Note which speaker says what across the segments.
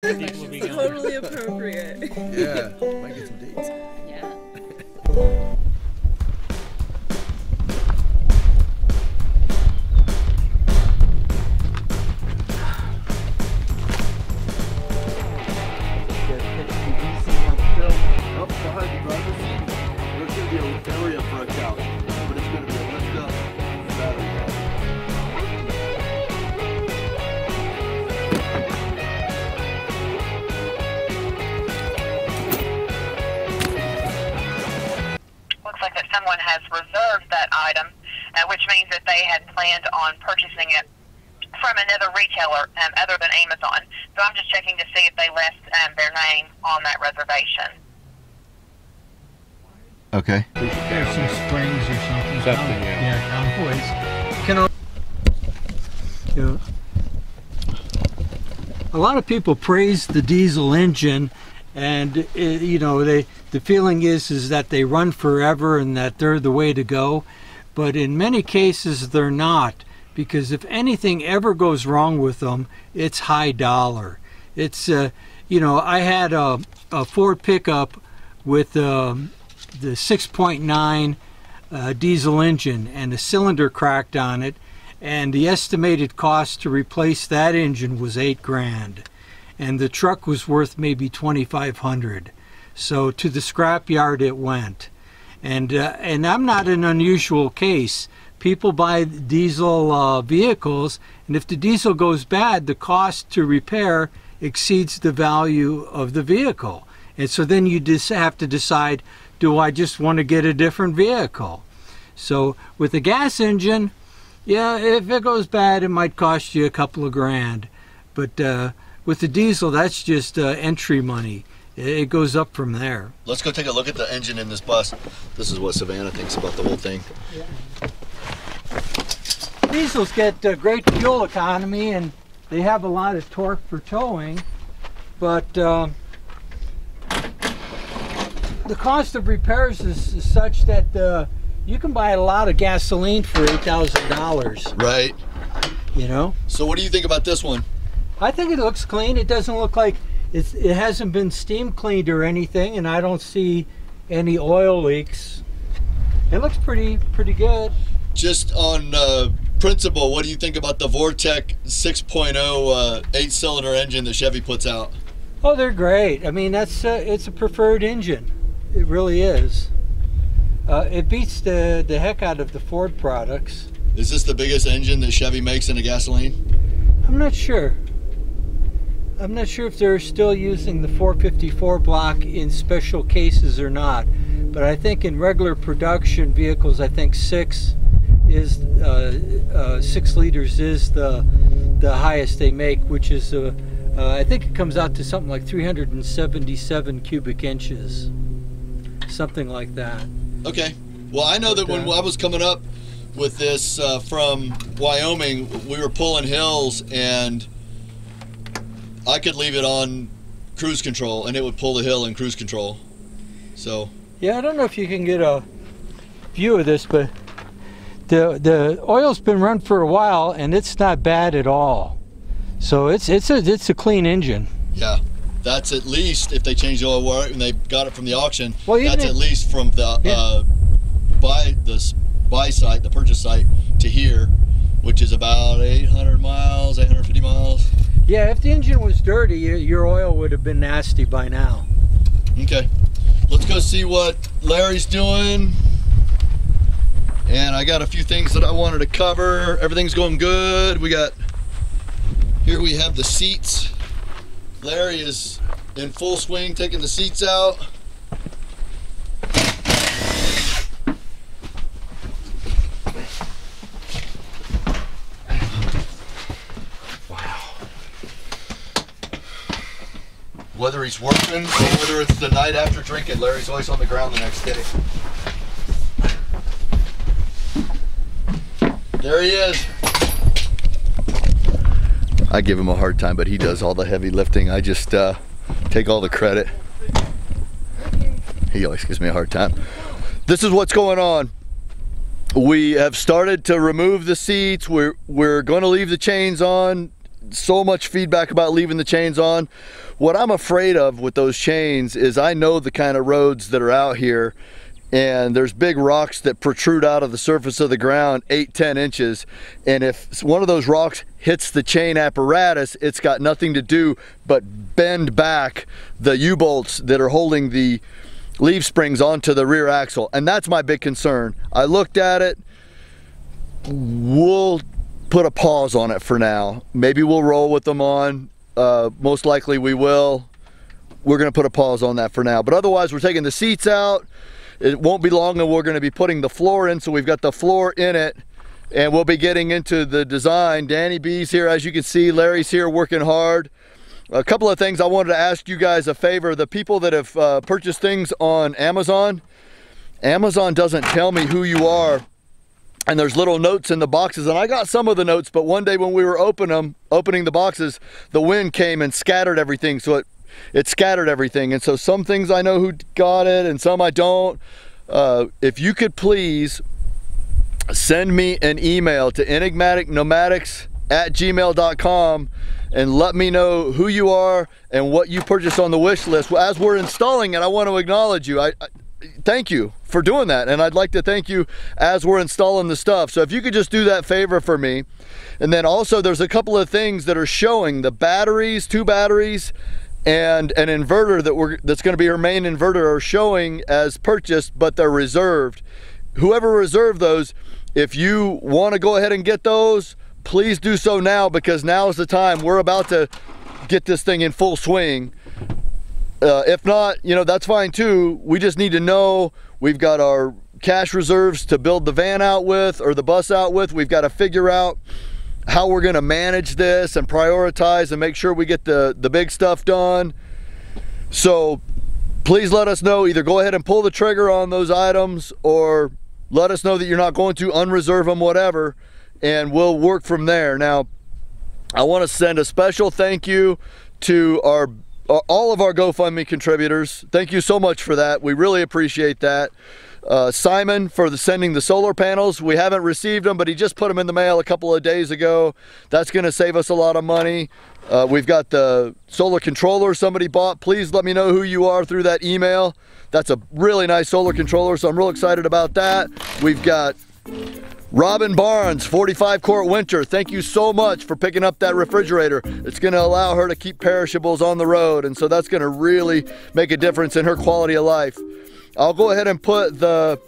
Speaker 1: People will.
Speaker 2: Totally appropriate.
Speaker 3: Yeah, might get some dates.
Speaker 2: Yeah.
Speaker 3: Oh, Up behind the driver's seat, there's gonna be an area for a couch,
Speaker 4: someone has reserved that item, uh, which means that they had planned on purchasing it from another retailer um, other than Amazon. So I'm just checking to see if they left um, their name on that reservation.
Speaker 3: Okay.
Speaker 5: There's some springs or something.
Speaker 1: Something, yeah.
Speaker 5: Yeah, convoys. Can al- you know, a lot of people praise the diesel engine, and uh, you know they the feeling is is that they run forever and that they're the way to go, but in many cases they're not because if anything ever goes wrong with them, it's high dollar. It's uh, you know I had a, a Ford pickup with um, the 6.9 uh, diesel engine and a cylinder cracked on it and the estimated cost to replace that engine was eight grand. And the truck was worth maybe 2500 so to the scrap yard it went and uh, and i'm not an unusual case people buy diesel uh, vehicles and if the diesel goes bad the cost to repair exceeds the value of the vehicle and so then you just have to decide do I just want to get a different vehicle? So with a gas engine, yeah, if it goes bad, it might cost you a couple of grand. But uh, with the diesel, that's just uh, entry money. It it goes up from there.
Speaker 3: Let's go take a look at the engine in this bus. This is what Savannah thinks about the whole thing.
Speaker 5: Diesels get uh, great fuel economy and they have a lot of torque for towing, but um the cost of repairs is, is such that uh, you can buy a lot of gasoline for eight thousand dollars.
Speaker 3: Right.
Speaker 5: You know,
Speaker 3: So what do you think about this one?
Speaker 5: I think it looks clean. It doesn't look like it's, it hasn't been steam cleaned or anything, and I don't see any oil leaks. It looks pretty pretty good.
Speaker 3: Just on uh, principle, what do you think about the Vortec 6.0 uh, eight-cylinder engine that Chevy puts out?
Speaker 5: Oh, they're great. I mean, that's uh, it's a preferred engine. It really is. Uh, it beats the the heck out of the Ford products.
Speaker 3: Is this the biggest engine that Chevy makes in a gasoline?
Speaker 5: I'm not sure. I'm not sure if they're still using the 454 block in special cases or not. But I think in regular production vehicles, I think six is uh, uh, six liters is the the highest they make, which is uh, uh, I think it comes out to something like 377 cubic inches, something like that.
Speaker 3: Okay. Well, I know that when. I was coming up with this uh, from Wyoming, we were pulling hills and I could leave it on cruise control and it would pull the hill in cruise control. So,
Speaker 5: Yeah, I don't know if you can get a view of this, but the the oil's been run for a while and it's not bad at all. So it's it's a it's a clean engine.
Speaker 3: yeah. That's at least if they changed the oil wire and they got it from the auction.
Speaker 5: Well,
Speaker 3: that's
Speaker 5: if-
Speaker 3: at least from the
Speaker 5: Yeah.
Speaker 3: uh, buy this buy site, the purchase site to here, which is about 800 miles, 850 miles.
Speaker 5: Yeah, if the engine was dirty, your, oil would have been nasty by now.
Speaker 3: Okay, let's go see what Larry's doing. And I got a few things that I wanted to cover. Everything's going good. We got, here we have the seats. Larry is in full swing taking the seats out. Whether he's working or whether it's the night after drinking, Larry's always on the ground the next day. There he is. I give him a hard time, but he does all the heavy lifting. I just uh, take all the credit. He always gives me a hard time. This is what's going on. We have started to remove the seats. We're we're going to leave the chains on so much feedback about leaving the chains on. What I'm afraid of with those chains is I know the kind of roads that are out here and there's big rocks that protrude out of the surface of the ground eight ten inches. And if one of those rocks hits the chain apparatus it's got nothing to do but bend back the u-bolts that are holding the leaf springs onto the rear axle. And that's my big concern. I looked at it. We'll put a pause on it for now. Maybe we'll roll with them on. Uh, most likely we will. We're to put a pause on that for now. But otherwise we're taking the seats out. It won't be long and we're to be putting the floor in. So we've got the floor in it. And we'll be getting into the design. Danny b's here as you can see. Larry's here working hard. A couple of things i wanted to ask you guys a favor. The people that have uh, purchased things on amazon amazon doesn't tell me who you are and there's little notes in the boxes and i got some of the notes but one day when we were opening them opening the boxes the wind came and scattered everything so it it scattered everything. And so some things I know who got it and some I don't. Uh, if you could please send me an email to enigmaticnomadics at gmail.com and let me know who you are and what you purchased on the wish list. Well, As we're installing it, I want to acknowledge you. I, I thank you for doing that. And I'd like to thank you as we're installing the stuff. So if you could just do that favor for me. And then also there's a couple of things that are showing the batteries, two batteries, and an inverter that we're that's going to be her main inverter are showing as purchased but they're reserved whoever reserved those if you want to go ahead and get those please do so now because now is the time we're about to get this thing in full swing uh, if not you know that's fine too we just need to know we've got our cash reserves to build the van out with or the bus out with we've got to figure out how we're going to manage this and prioritize and make sure we get the, the big stuff done. So please let us know. Either go ahead and pull the trigger on those items or let us know that you're not going to unreserve them, whatever, and we'll work from there. Now, I want to send a special thank you to our all of our GoFundMe contributors. Thank you so much for that. We really appreciate that uh, Simon for the sending the solar panels. We haven't received them, but he just put them in the mail a couple of days ago. That's going to save us a lot of money. Uh, we've got the solar controller somebody bought. Please let me know who you are through that email. That's a really nice solar controller, so I'm real excited about that. We've got Robin Barnes, 45 Court winter. Thank you so much for picking up that refrigerator. It's going to allow her to keep perishables on the road, and so that's going to really make a difference in her quality of life. I'll go ahead and put the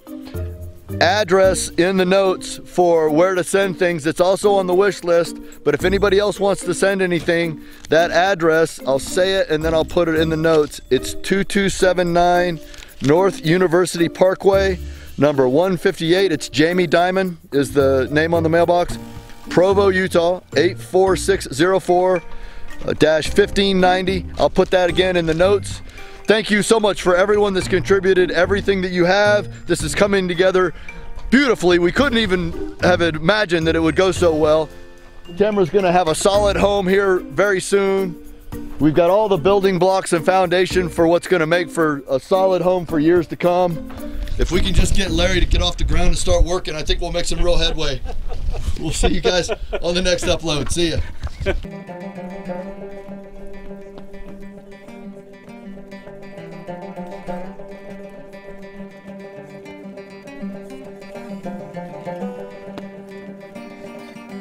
Speaker 3: address in the notes for where to send things. It's also on the wish list, but if anybody else wants to send anything, that address, I'll say it and then I'll put it in the notes. It's 2279 North University Parkway, number 158. It's Jamie Diamond is the name on the mailbox. Provo, Utah, 84604 uh, dash 1590. I'll put that again in the notes. Thank you so much for everyone that's contributed everything that you have. This is coming together beautifully. We couldn't even have imagined that it would go so well. Tamra's gonna have a solid home here very soon. We've got all the building blocks and foundation for what's gonna make for a solid home for years to come. If we can just get Larry to get off the ground and start working, I think we'll make some real headway. We'll see you guys on the next upload. See ya.